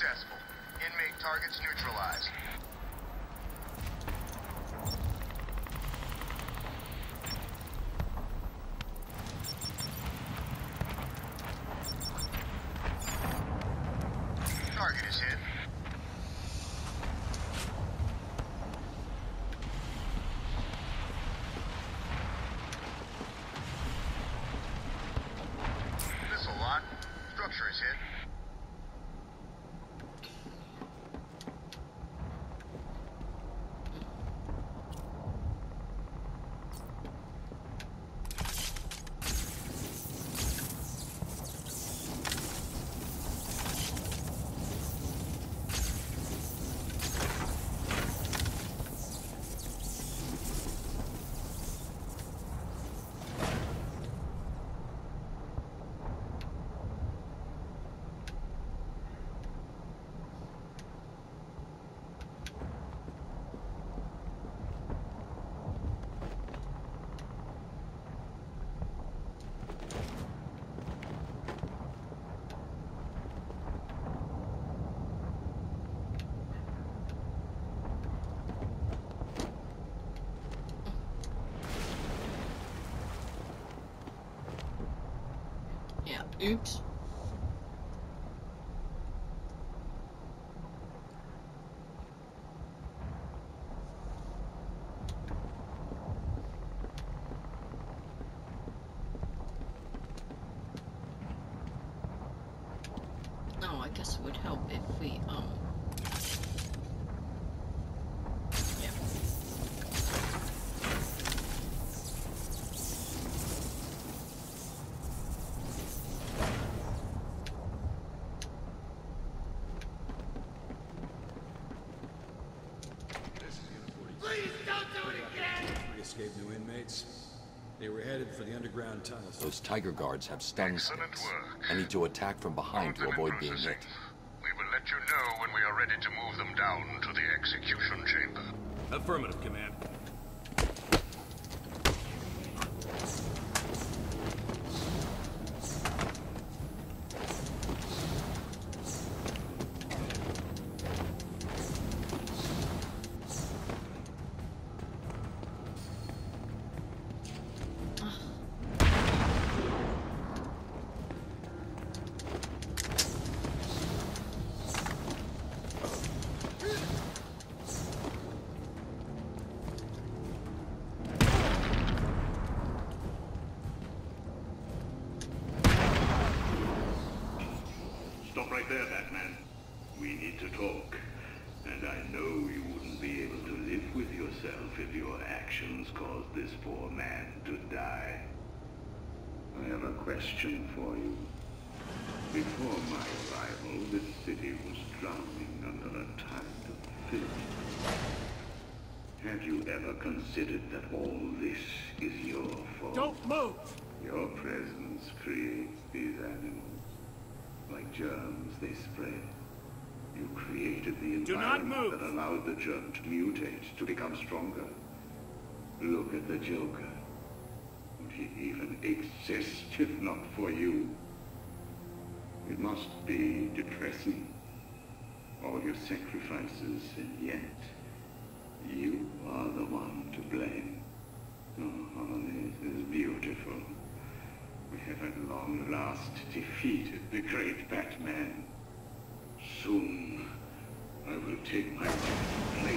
successful. Inmate targets neutralized. Oops. No, I guess it would help if we, um... TYGER Guards have stun Excellent sticks. work. I need to attack from behind to Mount them in avoid being hit. We will let you know when we are ready to move them down to the execution chamber. Affirmative, Command. There, Batman. We need to talk. And I know you wouldn't be able to live with yourself if your actions caused this poor man to die. I have a question for you. Before my arrival, this city was drowning under a tide of filth. Have you ever considered that all this is your fault? Don't move! Your presence creates these animals. Like germs, they spread. You created the Do not environment move. that allowed the germ to mutate, to become stronger. Look at the Joker. Would he even exist if not for you? It must be depressing. All your sacrifices, and yet, you are the one to blame. Oh, this is beautiful. We have at long last defeated the great Batman. Soon, I will take my rightful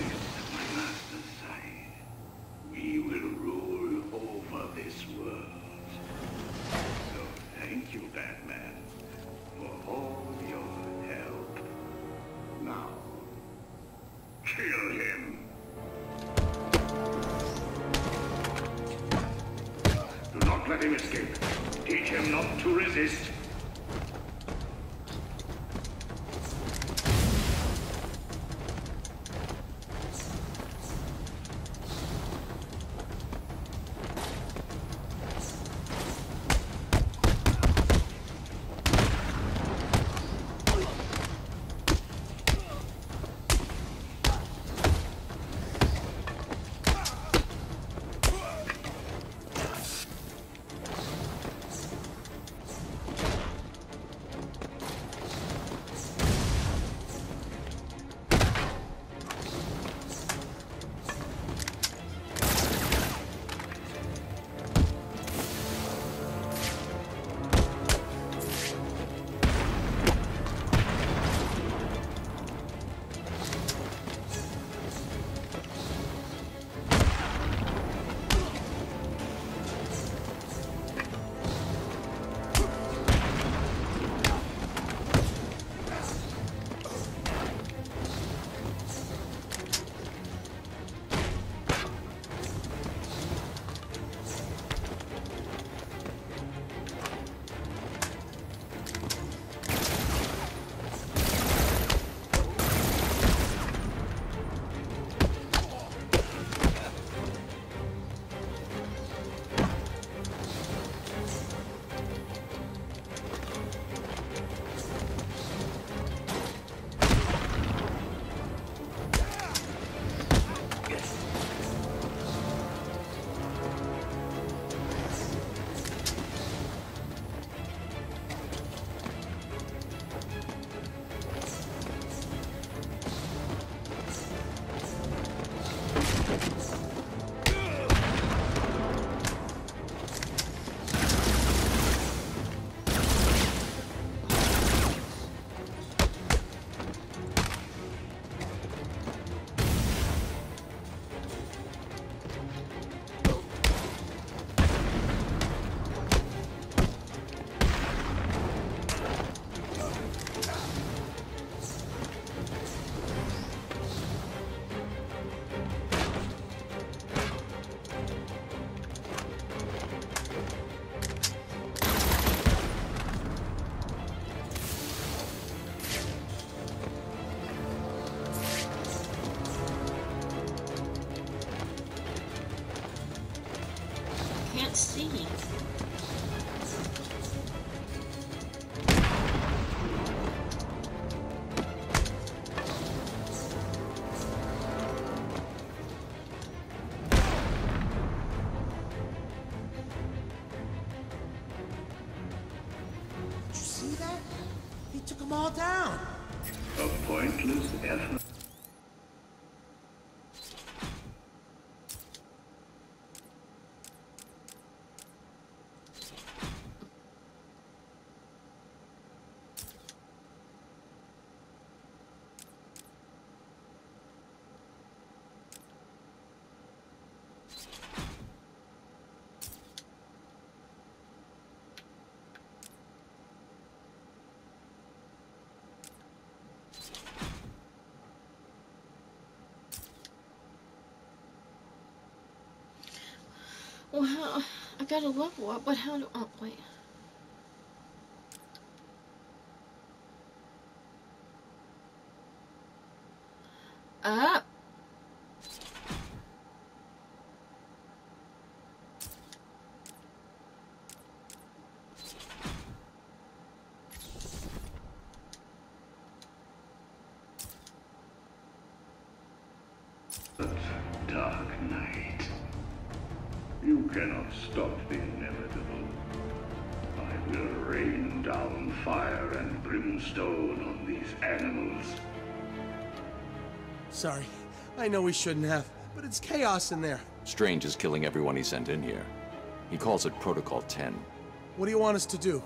Did you see that? He took them all down. A pointless effort. Well, I got a level up, but how do? Oh wait. Up. Dark Knight. You cannot stop the inevitable. I will rain down fire and brimstone on these animals. Sorry. I know we shouldn't have, but it's chaos in there. Strange is killing everyone he sent in here. He calls it Protocol 10. What do you want us to do?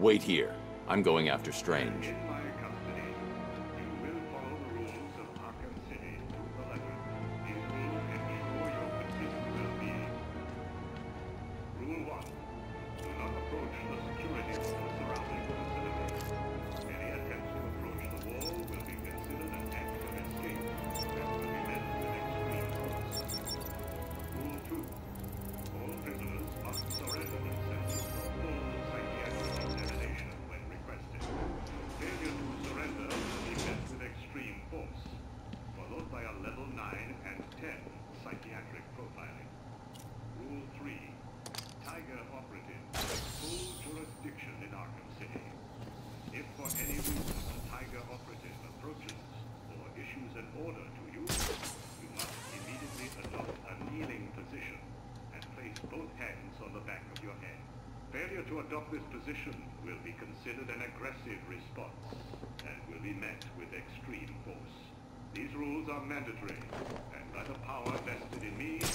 Wait here. I'm going after Strange. Adopt this position will be considered an aggressive response and will be met with extreme force. These rules are mandatory, and by the power vested in me, the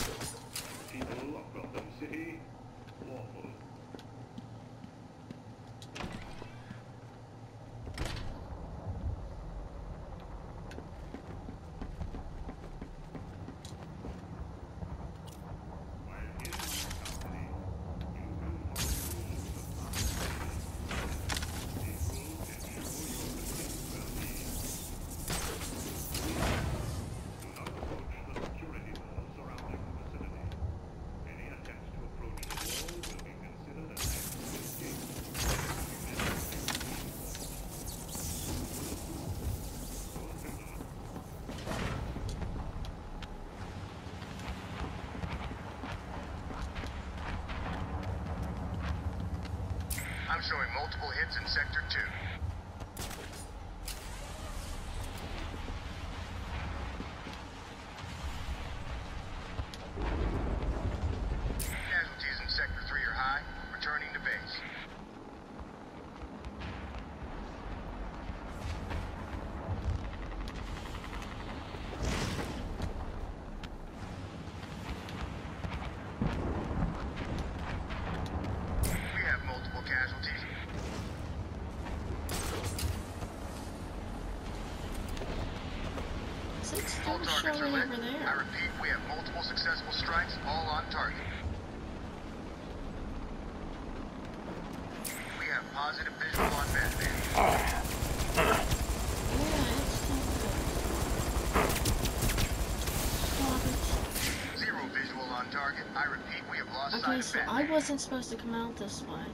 people of Gotham City, lawful. While in my custody, you will follow the rules of Arkham City. These rules ensure your continued well-being. Do not approach the security wall surrounding the facility. Any attempts to approach the wall will be considered an act of escape. All prisoners I'm showing multiple hits in Sector 2. Casualties in Sector 3 are high. Returning to base. We have multiple casualties. Is it still All targets are lit. I repeat, we have multiple successful strikes, all on target. We have positive visual on Batman. Yeah, it's not good. Stop it. Zero visual on target. I repeat, we have lost Okay, sight of so I wasn't supposed to come out this way.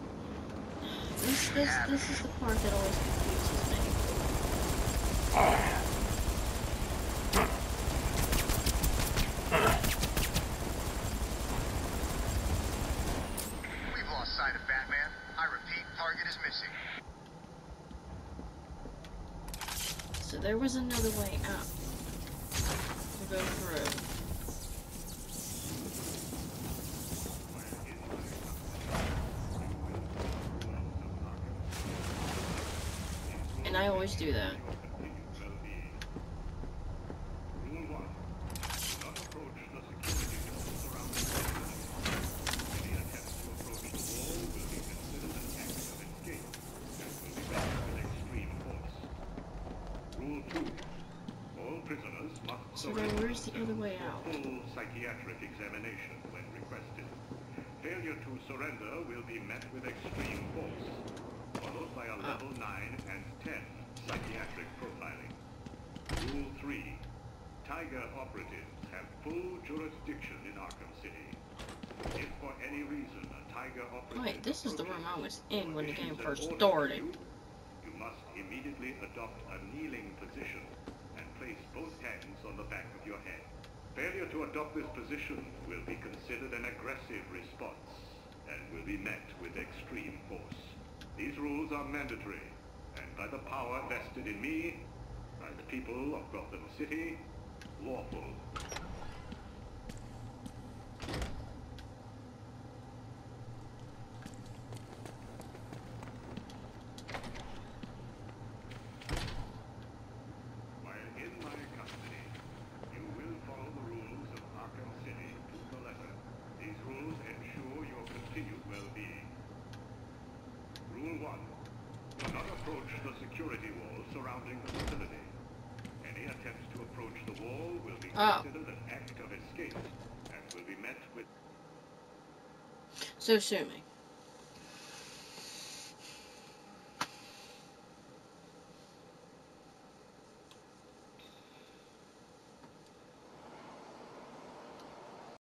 This this this is the part that always confuses me. there was another way out. To go through. And I always do that. Rule one. Do not approach the security wall surrounding the facility. Any attempt to approach the wall will be considered an act of escape and will be met with extreme force. Rule two. All prisoners must So then where's the other way out? Full psychiatric examination when requested. Failure to surrender will be met with extreme force, followed by a ah. level 9 and 10 psychiatric profiling. Rule 3. TYGER operatives have full jurisdiction in Arkham City. If for any reason a TYGER operative Wait, this is the room I was in when the game first started. You, you must immediately adopt a kneeling position place both hands on the back of your head. Failure to adopt this position will be considered an aggressive response and will be met with extreme force. These rules are mandatory, and by the power vested in me, by the people of Gotham City, lawful. While in my custody, you will follow the rules of Arkham City to the letter. These rules ensure your continued well-being. Rule 1. Do not approach the security wall surrounding the facility. Any attempts to approach the wall will be Oh. considered an act of escape and will be met with So sue me.